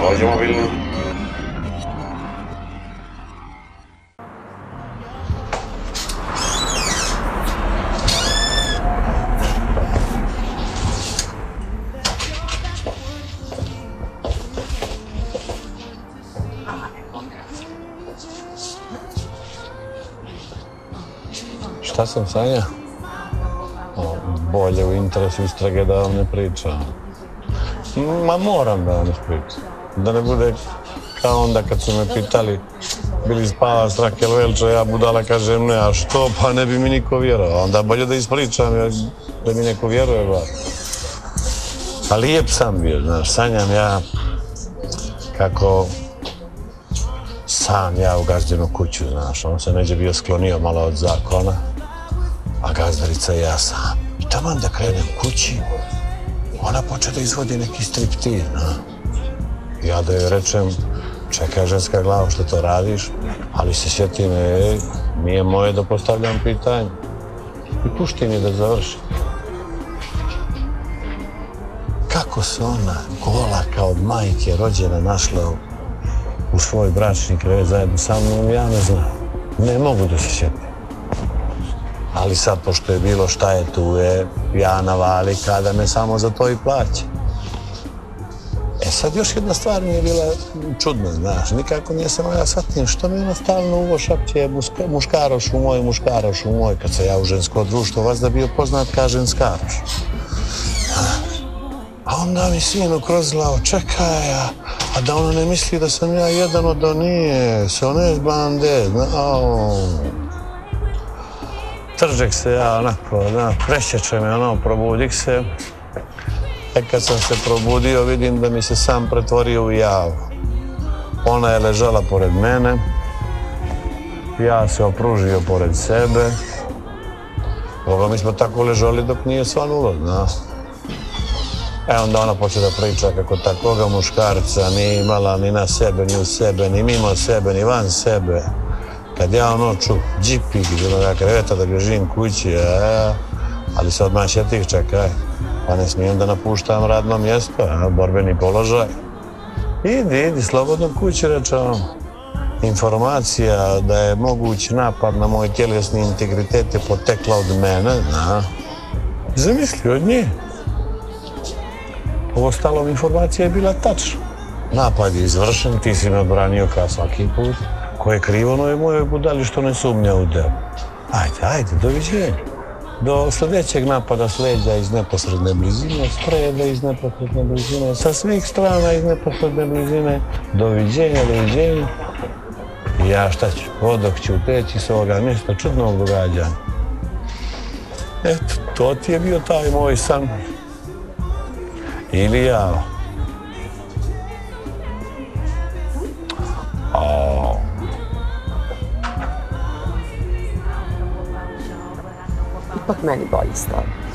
Dođi mobilni. Šta sam sanja? Bolje u interesu istrage da vam ne pričam. Ma moram da vam ispričam. Da ne bude kao onda kad su me pitali bili spava strah ili velča, ja budala kažem ne, a što, pa ne bi mi niko vjerovao. Onda bolje da ispričam jer da mi neko vjeruje, ba. A lijep sam bio, znaš, sanjam ja kako sam ja u gazdinu kuću, znaš, on se neđe bio sklonio malo od zakona, a gazdarica ja sam. Taman da krenem kući, ona poče da izvodi neki striptiz, na. Ja da joj rečem, čekaj ženska glava što to radiš, ali se sjetim, ej, nije moje da postavljam pitanje. I pušti mi da završim. Kako se ona gola kao majke rođena našla u, u svoj bračni krevet zajedno sa mnom, ja ne znam. Ne mogu da se sjetim. Ali sad, pošto je bilo šta je tu, je ja navali kada me samo za to i plaća. E sad još jedna stvar mi je bila čudna, znaš, nikako nije samo ja shvatim što mi ono stalno uvo šapće muška, muškaroš u moj, muškaroš u moj, kad se ja u žensko društvo vas da bio poznat kao ženskaroš. A onda mi sin ukrozlao, čekaj, a, da ono ne misli da sam ja jedan od onije, se one bande, znao. Tržek se ja onako, da, prešeće me ono, probudik se. E kad sam se probudio vidim da mi se sam pretvorio u javu. Ona je ležala pored mene, ja se opružio pored sebe. Boga, mi smo tako ležali dok nije svanulo, znaš. E onda ona počne da priča kako takoga muškarca nije imala ni na sebe, ni u sebe, ni mimo sebe, ni van sebe. Kad ja ču, džipik iz onoga kreveta da bježim kući, e, ali se odmah šetih čekaj, pa ne smijem da napuštam radno mjesto, a, borbeni položaj. Idi, idi, slobodno kući, reče. Informacija da je moguć napad na moj tjelesni integritet je potekla od mene, zna. Zamisli od nje. Ovo stalom informacija je bila tačna. Napad je izvršen, ti si me odbranio kao svaki put. Ko je krivo, no je moje budali što ne sumnja u tebe. Ajde, ajde, doviđenja. Do sljedećeg napada s leđa iz neposredne blizine, spreda iz neposredne blizine, sa svih strana iz neposredne blizine. Doviđenja, doviđenja. Ja šta ću, odok ću teći s ovoga mjesta čudnog događanja. Eto, to ti je bio taj moj san. Ili ja. Ipak meni bolji stoji.